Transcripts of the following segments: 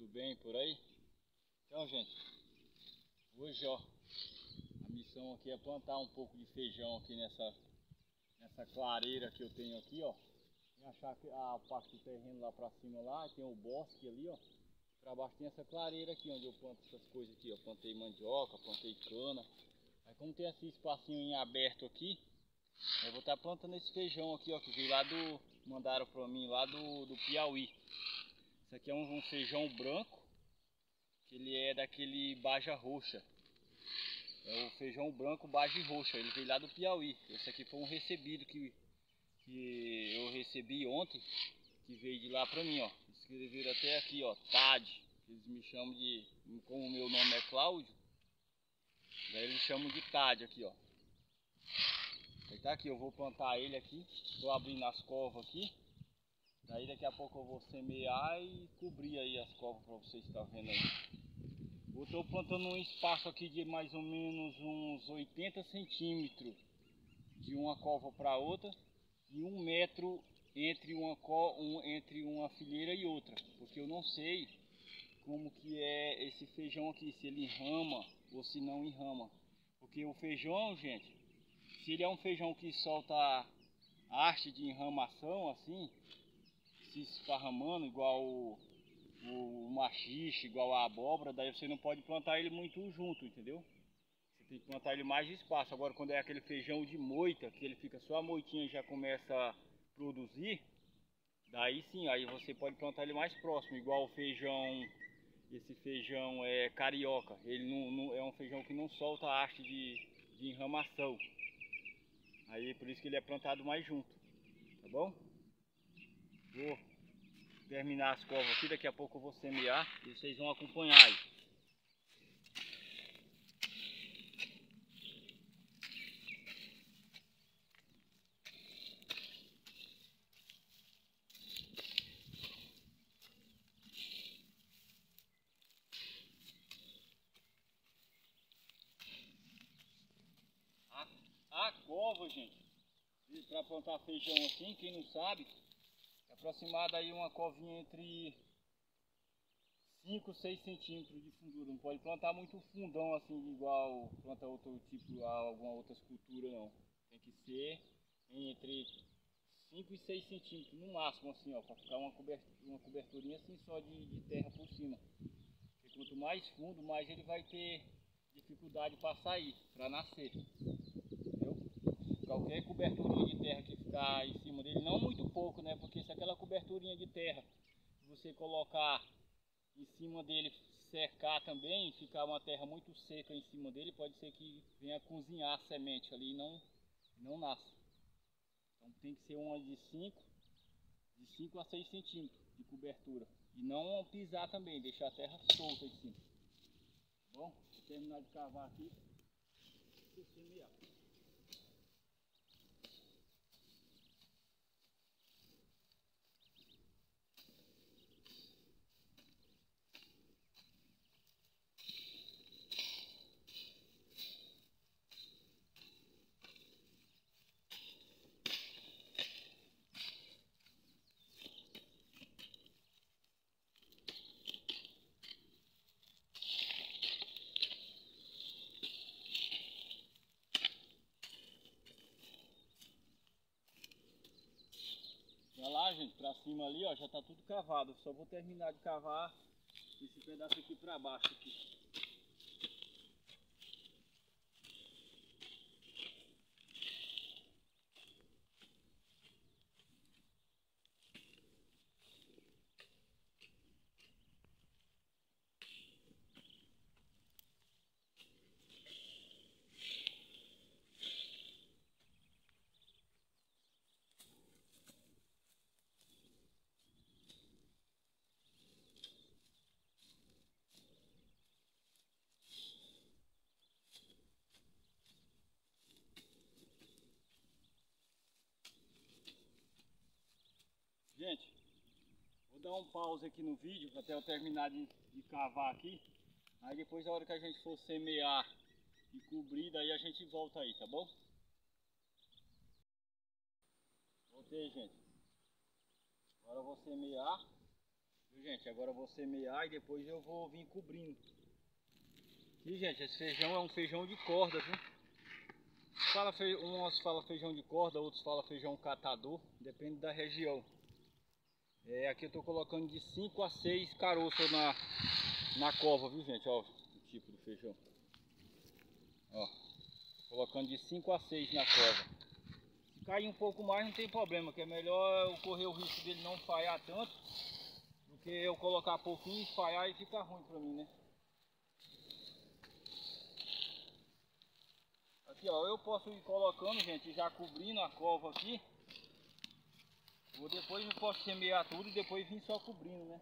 tudo bem por aí? Então, gente, hoje, ó, a missão aqui é plantar um pouco de feijão aqui nessa, nessa clareira que eu tenho aqui, ó. E achar que a parte do terreno lá pra cima lá, tem o bosque ali, ó. Pra baixo tem essa clareira aqui, onde eu planto essas coisas aqui, ó. Plantei mandioca, plantei cana. Aí como tem esse espacinho em aberto aqui, eu vou estar tá plantando esse feijão aqui, ó, que veio lá do... Mandaram pra mim lá do, do Piauí. Esse aqui é um, um feijão branco, que ele é daquele baja roxa. É o feijão branco baja roxa, ele veio lá do Piauí. Esse aqui foi um recebido que, que eu recebi ontem, que veio de lá pra mim, ó. Escreveram até aqui, ó, TAD. Eles me chamam de, como o meu nome é Cláudio, daí eles chamam de TAD aqui, ó. Aí tá aqui, eu vou plantar ele aqui, tô abrindo as covas aqui. Daí daqui a pouco eu vou semear e cobrir aí as covas para vocês estar vendo aí. Eu estou plantando um espaço aqui de mais ou menos uns 80 centímetros de uma cova para outra e um metro entre uma, um, entre uma fileira e outra, porque eu não sei como que é esse feijão aqui, se ele enrama ou se não enrama. Porque o feijão, gente, se ele é um feijão que solta haste de enramação assim, se esparramando igual o, o machixe, igual a abóbora, daí você não pode plantar ele muito junto, entendeu? Você tem que plantar ele mais de espaço. Agora quando é aquele feijão de moita, que ele fica só a moitinha já começa a produzir, daí sim, aí você pode plantar ele mais próximo, igual o feijão, esse feijão é carioca. Ele não, não é um feijão que não solta haste de, de enramação. Aí por isso que ele é plantado mais junto, tá bom? Vou terminar as covas aqui, daqui a pouco eu vou semear e vocês vão acompanhar aí. A, cova, gente, para plantar feijão assim, quem não sabe, aproximada aí uma covinha entre 5, 6 centímetros de fundura. Não pode plantar muito fundão assim, igual planta outro tipo, alguma outra cultura não. Tem que ser entre 5 e 6 centímetros no máximo assim, ó, para ficar uma, cobertura, uma coberturinha assim só de, de terra por cima. Porque quanto mais fundo, mais ele vai ter dificuldade para sair, para nascer. Qualquer coberturinha de terra que ficar em cima dele, não muito pouco, né? Porque se aquela coberturinha de terra você colocar em cima dele, cercar também, ficar uma terra muito seca em cima dele, pode ser que venha cozinhar a semente ali e não, não nasça. Então tem que ser uma de 5 de 5 a 6 centímetros de cobertura. E não pisar também, deixar a terra solta em cima. Tá bom? Vou terminar de cavar aqui. Vou semear. Gente, pra cima ali, ó, já tá tudo cavado. Só vou terminar de cavar esse pedaço aqui pra baixo aqui. Gente, vou dar um pause aqui no vídeo até eu terminar de, de cavar aqui. Aí depois a hora que a gente for semear e cobrir, daí a gente volta aí, tá bom? Voltei, gente. Agora eu vou semear Viu, gente? Agora eu vou semear e depois eu vou vir cobrindo. Aqui, gente, esse feijão é um feijão de corda, viu? Fala fe... Uns falam feijão de corda, outros falam feijão catador, depende da região. É, aqui eu estou colocando de 5 a 6 caroços na, na cova, viu gente? Ó, o tipo do feijão. Ó, colocando de 5 a 6 na cova. Se cair um pouco mais não tem problema, que é melhor eu correr o risco dele não falhar tanto do que eu colocar pouquinho, falhar e ficar ruim para mim, né? Aqui ó, eu posso ir colocando, gente, já cobrindo a cova aqui. Ou depois eu posso semear tudo e depois vir só cobrindo, né?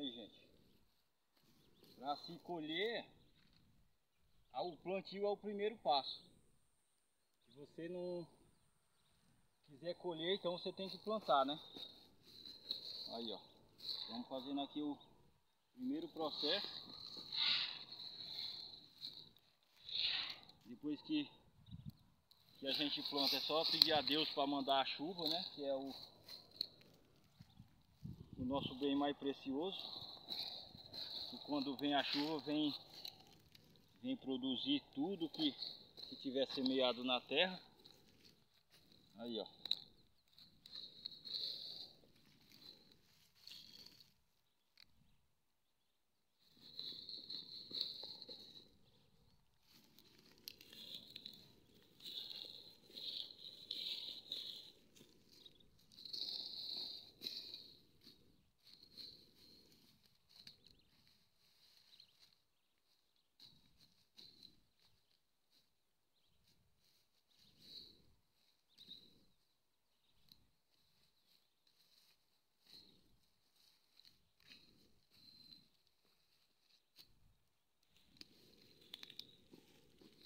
Aí, gente. Para se colher, o plantio é o primeiro passo. Se você não quiser colher, então você tem que plantar, né? Aí, ó. Vamos fazendo aqui o primeiro processo. Depois que, que a gente planta, é só pedir a Deus para mandar a chuva, né? Que é o o nosso bem mais precioso. E quando vem a chuva, vem, vem produzir tudo que, que tiver semeado na terra. Aí, ó.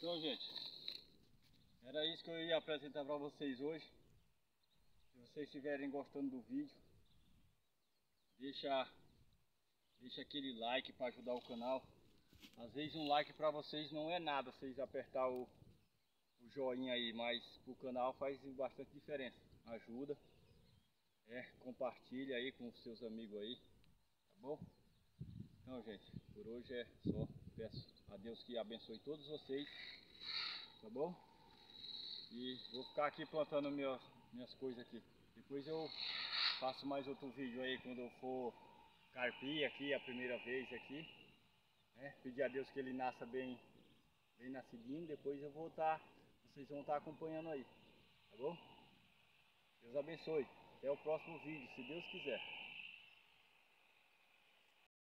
Então, gente, era isso que eu ia apresentar para vocês hoje. Se vocês estiverem gostando do vídeo, deixa, deixa aquele like para ajudar o canal. Às vezes um like para vocês não é nada, vocês apertar o, o joinha aí, mas o canal faz bastante diferença. Ajuda, é, compartilha aí com seus amigos aí, tá bom? Então, gente, por hoje é só. Peço a Deus que abençoe todos vocês, tá bom? E vou ficar aqui plantando minhas, minhas coisas aqui. Depois eu faço mais outro vídeo aí quando eu for carpir aqui a primeira vez aqui. Né? Pedir a Deus que ele nasça bem, bem nascidinho. Depois eu vou estar, tá, vocês vão estar tá acompanhando aí, tá bom? Deus abençoe. Até o próximo vídeo, se Deus quiser.